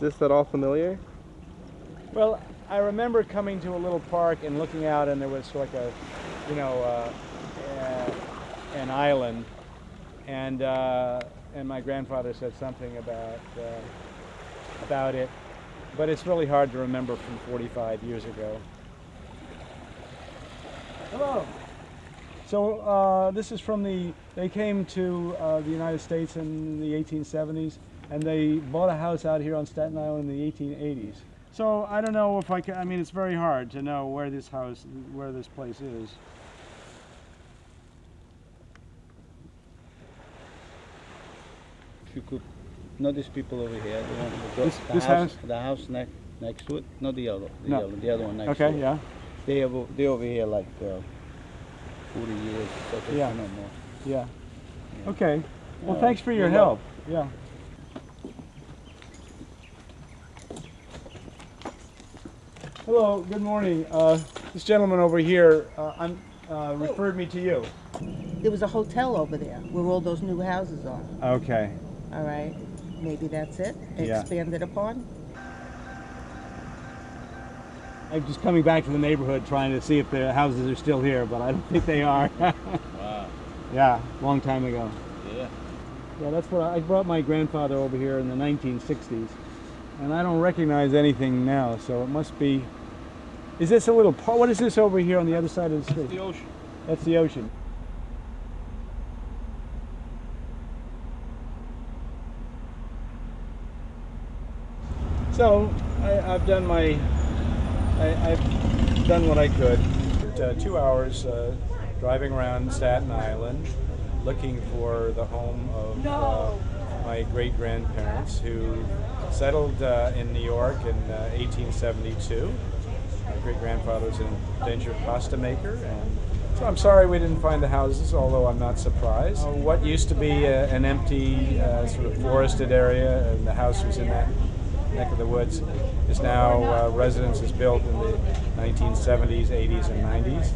this at all familiar? Well, I remember coming to a little park and looking out, and there was like a, you know, uh, uh, an island, and uh, and my grandfather said something about uh, about it, but it's really hard to remember from 45 years ago. Hello. So uh, this is from the. They came to uh, the United States in the 1870s, and they bought a house out here on Staten Island in the 1880s. So I don't know if I can. I mean, it's very hard to know where this house, where this place is. If you could notice people over here, the, one, the, This- the this house, house? the house next next to it, not the other, the No. other, the other one next to it. Okay. Yeah. They over, they over here like uh, 40 years, so Yeah. no more. Yeah. Okay. Well, Yeah. thanks for your help. luck. Yeah. Hello. Good morning. Uh, this gentleman over here, uh, I'm, uh, referred me to you. There was a hotel over there where all those new houses are. Okay. All right, maybe that's it. Yeah. Expanded upon. I'm just coming back to the neighborhood trying to see if the houses are still here, but I don't think they are. Wow. yeah, long time ago. Yeah. Yeah, that's what I, I brought my grandfather over here in the 1960s, and I don't recognize anything now. So it must be. Is this a little? part? What is this over here on the other side of the street? That's the ocean. That's the ocean. So I, I've done my. I, I've done what I could. Uh, two hours uh, driving around Staten Island, looking for the home of uh, my great grandparents who settled uh, in New York in uh, 1872. My great grandfather was an indentured pasta maker, and so I'm sorry we didn't find the houses, although I'm not surprised. Uh, what used to be uh, an empty, uh, sort of forested area, and the house was in that neck of the woods, is now uh, residences built in the 1970s, 80s, and 90s.